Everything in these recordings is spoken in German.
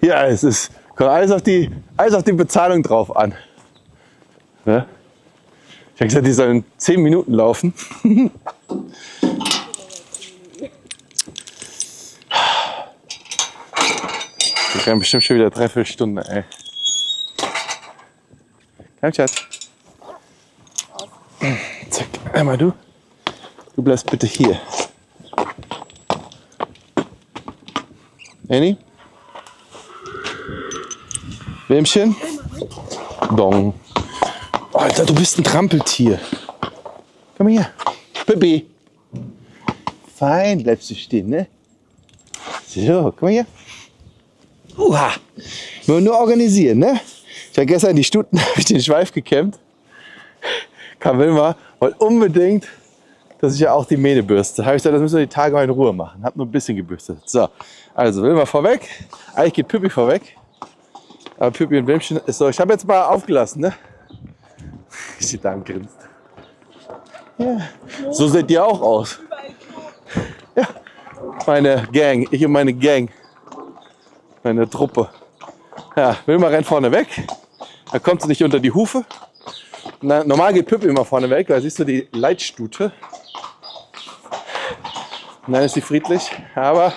Ja, es ist kommt alles auf die, alles auf die Bezahlung drauf an. Ja? Ich habe gesagt, die sollen 10 Minuten laufen. Die rennen bestimmt schon wieder dreiviertel Stunde, ey. Komm, Schatz. Zack, einmal du. Du bleibst bitte hier. Annie? Wilmchen? Dong. Alter, du bist ein Trampeltier. Komm her. Pippi. Fein, bleibst du stehen, ne? So, komm her. Uha. Nur, nur organisieren, ne? Ich habe gestern die Stuten habe ich den Schweif gekämmt. Kam Wilma, wollte unbedingt, dass ich ja auch die Mähne bürste. Habe ich gesagt, das müssen wir die Tage mal in Ruhe machen. Hab nur ein bisschen gebürstet. So, also Wilma vorweg. Eigentlich geht Pippi vorweg. Aber Pippi und Wilmchen ist so. Ich habe jetzt mal aufgelassen, ne? Wie sie da grinst. Ja. So seht ihr auch aus. Ja. Meine Gang. Ich und meine Gang. Meine Truppe. Ja, Wilma rennt vorne weg. Da kommt sie nicht unter die Hufe. Na, normal geht Pippi immer vorne weg, weil siehst du die Leitstute. Und dann ist sie friedlich. Aber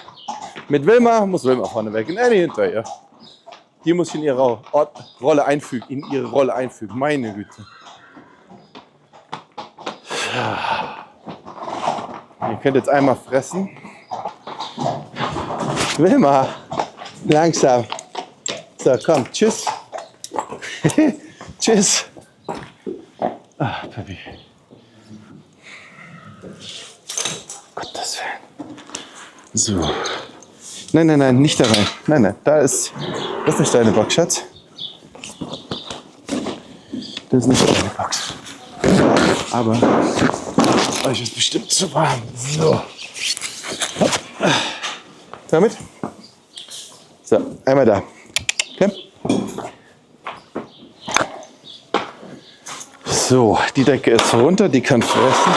mit Wilma muss Wilma vorne weg. Und Annie hinter ihr. Die muss ich in ihre Rolle einfügen, in ihre Rolle einfügen. Meine Güte. Ihr könnt jetzt einmal fressen. Wilma, langsam. So, komm, tschüss. tschüss. Ah, Baby. Gottes Willen. So. Nein, nein, nein, nicht da rein. Nein, nein, da ist, das ist nicht deine Box, Schatz. Das ist nicht deine Box. Aber euch ist bestimmt zu warm. So. Damit. So, einmal da. Okay. So, die Decke ist runter, die kann fressen.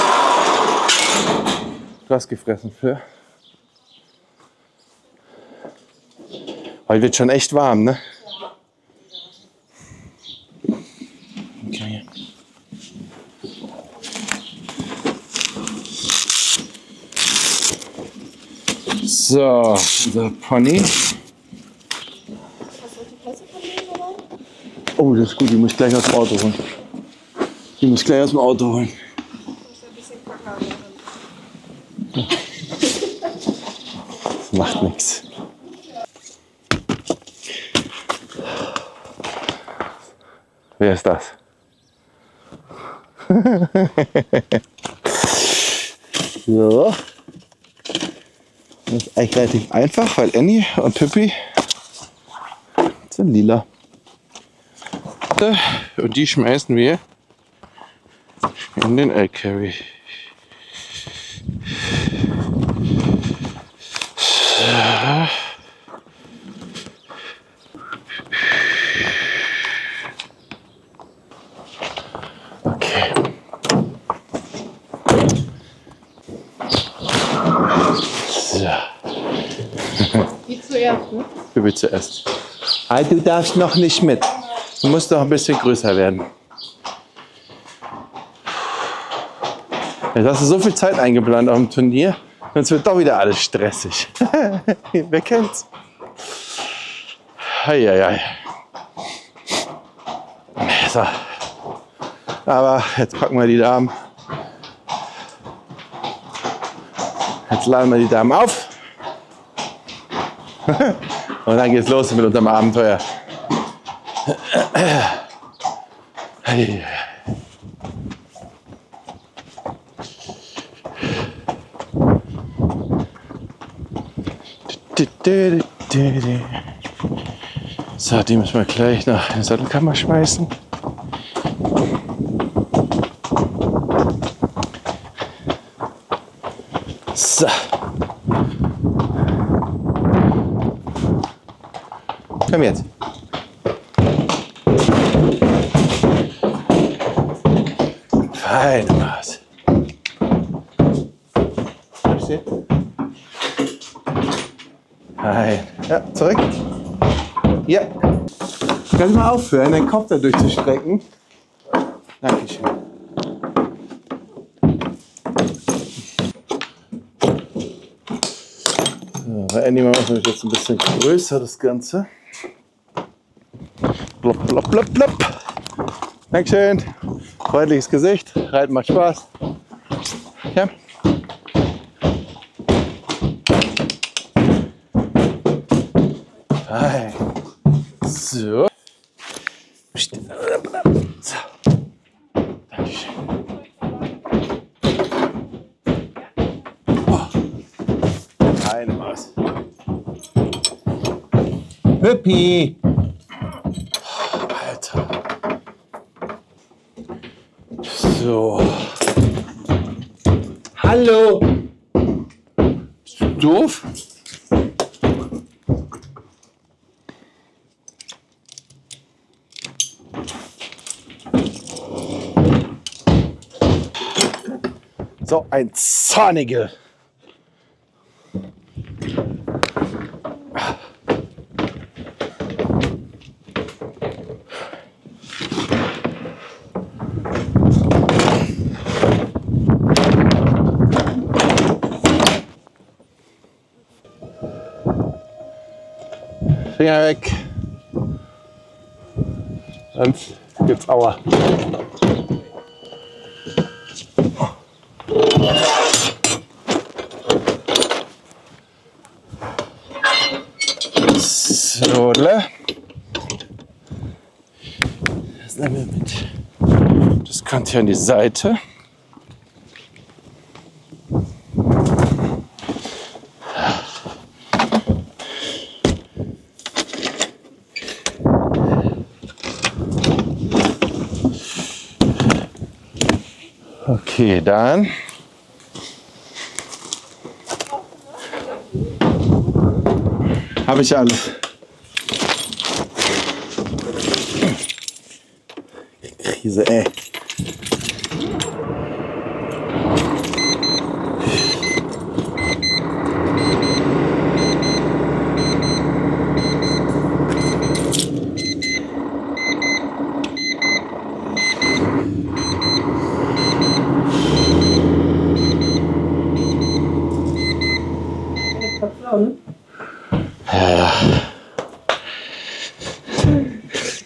Du hast gefressen für. Weil wird schon echt warm, ne? Okay. So, unser Pony. Oh, das ist gut, die muss ich gleich aus dem Auto holen. Die muss ich gleich aus dem Auto holen. Das macht nichts. Wer ist das? so. Das ist eigentlich relativ einfach, weil Annie und Pippi sind lila. Und die schmeißen wir in den LKW. Ne? Pippi zuerst. Ah, du darfst noch nicht mit. Du musst noch ein bisschen größer werden. Jetzt hast du so viel Zeit eingeplant auf dem Turnier, sonst wird doch wieder alles stressig. Wer kennt's? Eieiei. So. Aber jetzt packen wir die Damen. Jetzt laden wir die Damen auf. Und dann geht's los mit unserem Abenteuer. So, die müssen wir gleich nach die Sattelkammer schmeißen. So. Komm jetzt. Fein was. Fein. Ja, zurück. Ja. Kannst mal aufhören, deinen Kopf da durchzustrecken? Dankeschön. So, bei Andy machen wir jetzt ein bisschen größer das Ganze. Blop, blop, blop, blop. Dankeschön. Freundliches Gesicht. Reiten macht Spaß. Ja. Fein. So. Eine Maus. Hüppi. So. Hallo. Bist du doof? So ein zornige. Finger weg. Sonst gibt's Aua. So, le. Das nehmen wir mit. Das kommt hier an die Seite. Okay, dann. Habe ich alles. Krise, ey.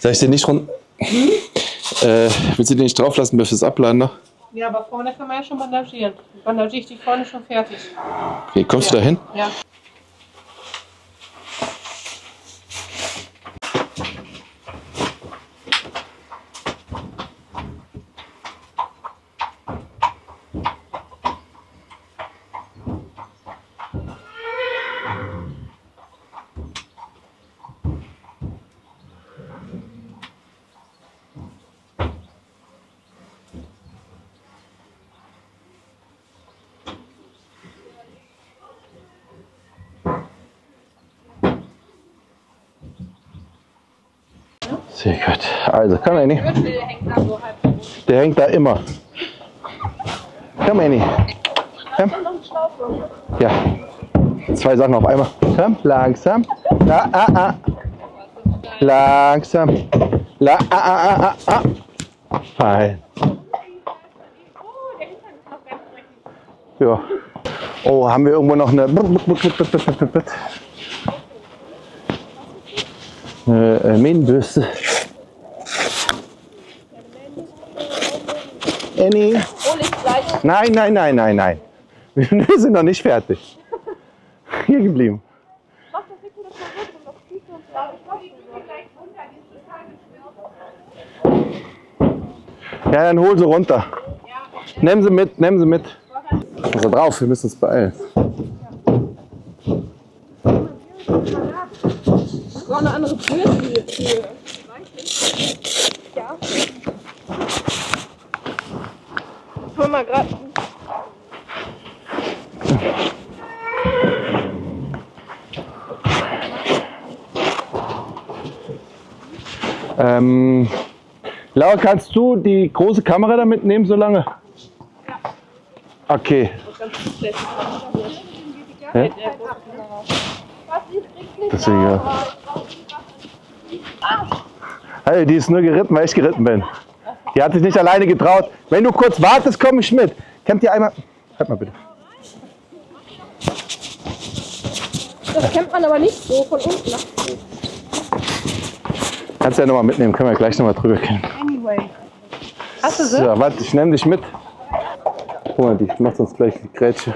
Soll ich den nicht rund. Äh, willst du den nicht drauf lassen, bis es abladen noch? Ja, aber vorne kann man ja schon bandagieren. Bandagiere ich die vorne schon fertig. Okay, kommst du da hin? Ja. Sehr gut. Also, komm, Annie. Der hängt da immer. Komm, Annie. Komm. Ja. Zwei Sachen auf einmal. Komm, langsam. La, ah, ah. Langsam. La, ah, ah, ah, ah, ah. Fein. Oh. Ja. Oh, haben wir irgendwo noch eine. Eine äh. Annie. Hol ich gleich. Nein, nein, nein, nein, nein. Wir sind noch nicht fertig. Hier geblieben. Ja, dann hol sie runter. Nehmen sie mit, nehmen sie mit. Also drauf, wir müssen uns beeilen. Noch eine andere Bürste hier. Ja. Ich hol mal gerade. Ähm, Laura, kannst du die große Kamera da mitnehmen so lange? Ja. Okay. Ja? Ist egal. Hey, die ist nur geritten, weil ich geritten bin. Die hat sich nicht alleine getraut. Wenn du kurz wartest, komme ich mit. Könnt ihr einmal. Halt mal bitte. Das kennt man aber nicht so von unten nach oben. Kannst du ja nochmal mitnehmen, können wir gleich nochmal drüber gehen. Anyway. Hast du sie? So, warte, ich nehme dich mit. Guck mal, die macht uns gleich die Grätsche.